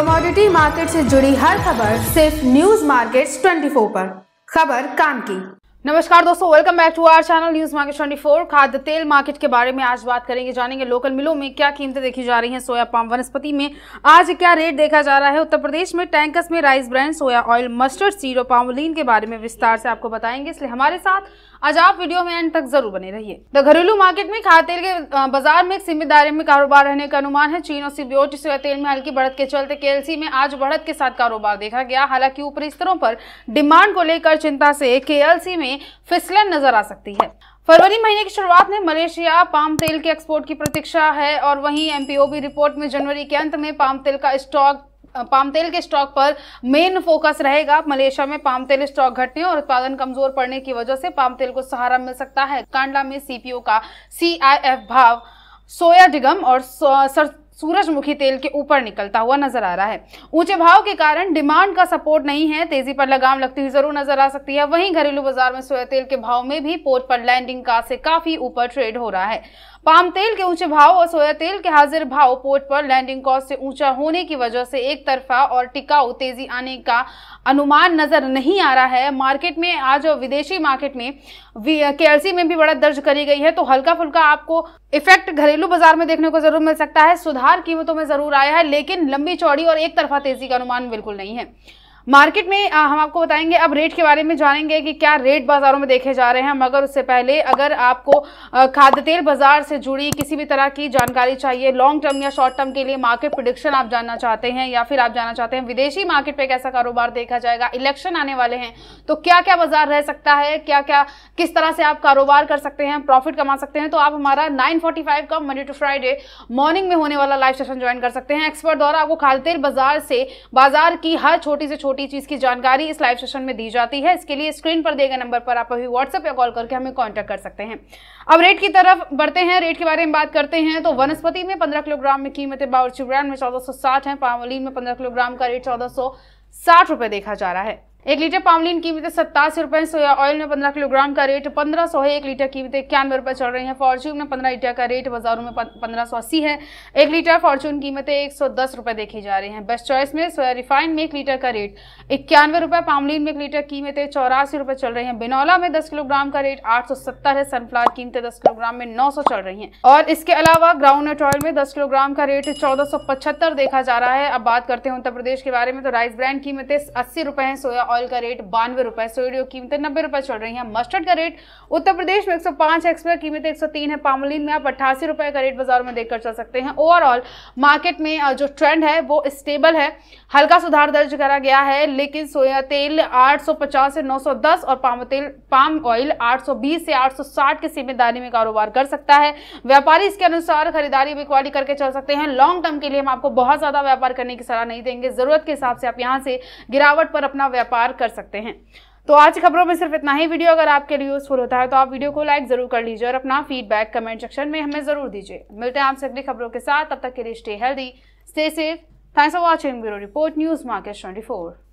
Commodity market से जुड़ी हर खबर सिर्फ़ न्यूज़ मार्केट्स 24 पर। खबर काम की। नमस्कार दोस्तों welcome back to our channel news market 24 खाद्य तेल मार्केट के बारे में आज बात करेंगे, जानेंगे लोकल मिलों में क्या कीमतें देखी जा रही हैं सोया पाम वनस्पति में। आज क्या रेट देखा जा रहा है? उत्तर प्रदेश में टैंकस में rice brand soya oil mustard seed और पामोलिन के बारे में विस्तार से आपको बताएँगे, इसलिए हमारे साथ आज आप वीडियो में एंड तक ज़रूर बने रहिए। द घरेलू मार्केट में खाद्य तेल के बाज़ार में सीमित दायरे में कारोबार रहने का अनुमान है। चीन और सीबियोट सोया तेल में हल्की बढ़त के चलते केएलसी में आज बढ़त के साथ कारोबार देखा गया। हालाँकि ऊपरी स्तरों पर डिमांड को लेकर चिंता से केएलसी में फिसलन नज़र आ सकती है। फरवरी महीने की शुरुआत में मलेशिया पाम तेल के एक्सपोर्ट की प्रतीक्षा है और वहीं एमपीओबी रिपोर्ट में जनवरी के अंत में पाम तेल का स्टॉक, पाम तेल के स्टॉक पर मेन फोकस रहेगा। मलेशिया में पाम तेल स्टॉक घटने और उत्पादन कमज़ोर पड़ने की वजह से पाम तेल को सहारा मिल सकता है। कांडला में सीपीओ का सीआईएफ भाव सोया डिगम और सूरजमुखी तेल के ऊपर निकलता हुआ नज़र आ रहा है। ऊँचे भाव के कारण डिमांड का सपोर्ट नहीं है। तेज़ी पर लगाम लगती हुई ज़रूर नज़र आ सकती है। वहीं घरेलू बाज़ार में सोया तेल के भाव में भी पोर्ट पर लैंडिंग का से काफ़ी ऊपर ट्रेड हो रहा है। पाम तेल के ऊँचे भाव और सोया तेल के हाजिर भाव पोर्ट पर लैंडिंग कॉस्ट से ऊँचा होने की वजह से एक तरफा और टिकाऊ तेज़ी आने का अनुमान नज़र नहीं आ रहा है। मार्केट में आज विदेशी मार्केट में केएलसी में भी बढ़त दर्ज करी गई है। तो हल्का फुल्का आपको इफ़ेक्ट घरेलू बाज़ार में देखने को ज़रूर मिल सकता है। सुधार कीमतों में ज़रूर आया है, लेकिन लंबी चौड़ी और एक तरफा तेज़ी का अनुमान बिल्कुल नहीं है। मार्केट में आ, हम आपको बताएँगे अब रेट के बारे में जानेंगे कि क्या रेट बाजारों में देखे जा रहे हैं। मगर उससे पहले अगर आपको खाद्य तेल बाज़ार से जुड़ी किसी भी तरह की जानकारी चाहिए लॉन्ग टर्म या शॉर्ट टर्म के लिए मार्केट प्रोडिक्शन आप जानना चाहते हैं या फिर आप जानना चाहते हैं विदेशी मार्केट पर कैसा कारोबार देखा जाएगा इलेक्शन आने वाले हैं तो क्या क्या बाज़ार रह सकता है क्या क्या किस तरह से आप कारोबार कर सकते हैं प्रॉफिट कमा सकते हैं तो आप हमारा नाइन का मंडे टू फ्राइडे मॉर्निंग में होने वाला लाइव सेशन ज्वाइन कर सकते हैं। एक्सपर्ट द्वारा आपको खाद्य तेल बाज़ार से बाज़ार की हर छोटी से छोटी चीज़ की जानकारी इस लाइव सेशन में दी जाती है। इसके लिए स्क्रीन पर दिए गए नंबर पर आप अभी व्हाट्सएप या कॉल करके हमें कॉन्टेक्ट कर सकते हैं। अब रेट की तरफ़ बढ़ते हैं। रेट के बारे में बात करते हैं तो वनस्पति में पंद्रह किलोग्राम में कीमतें बावरची ब्रांड में चौदह सौ साठ है। पावली में पंद्रह किलोग्राम का रेट चौदह सौ साठ रुपए देखा जा रहा है। एक लीटर पामलिन कीमतें सत्तासी रुपए, सोया ऑयल में पंद्रह किलोग्राम का रेट पंद्रह सौ है। एक लीटर कीमतें इक्यानवे रुपए चल रही है। फॉर्च्यून में पंद्रह लीटर का रेट बाजारों में पंद्रह सौ अस्सी है। एक लीटर फॉर्च्यून कीमतें एक सौ दस रुपए देखी जा रही हैं। बेस्ट चॉइस में सोया रिफाइंड में एक लीटर का रेट इक्यानवे रुपए पामलिन में एक लीटर कीमतें चौरासी रुपए चल रही है। बिनौला में दस किलोग्राम का रेट आठ सौ सत्तर है। सनफ्लावर कीमतें दस किलोग्राम में नौ सौ चल रही है। और इसके अलावा ग्राउंड नट ऑयल में दस किलोग्राम का रेट चौदह सौ पचहत्तर देखा जा रहा है। अब बात करते हैं उत्तर प्रदेश के बारे में तो राइस ब्रांड कीमतें अस्सी रुपए है, सोया ऑयल का रेट बानवे रुपए सोडियो कीमतें नब्बे रुपए चल रही है। मस्टर्ड का रेट उत्तर प्रदेश में 105 एक्सपर कीमत 103 है। पामोलिन में आप अट्ठासी रुपए का रेट बाज़ार में देखकर चल सकते हैं। ओवरऑल मार्केट में जो ट्रेंड है, वो स्टेबल है। हल्का सुधार दर्ज करा गया है, लेकिन सोया तेल 850 से 910 और पाम तेल, पाम ऑयल 820 से 860 के सीमित दायरे में कारोबार कर सकता है। व्यापारी इसके अनुसार खरीदारी बिकवाली करके चल सकते हैं। लॉन्ग टर्म के लिए हम आपको बहुत ज़्यादा व्यापार करने की सलाह नहीं देंगे। ज़रूरत के हिसाब से आप यहाँ से गिरावट पर अपना व्यापार कर सकते हैं। तो आज की खबरों में सिर्फ़ इतना ही। वीडियो अगर आपके लिए यूजफुल होता है तो आप वीडियो को लाइक ज़रूर कर लीजिए और अपना फीडबैक कमेंट सेक्शन में हमें ज़रूर दीजिए। मिलते हैं आपसे अगली खबरों के साथ। तब तक के लिए stay healthy stay safe thanks for watching bureau report news market twenty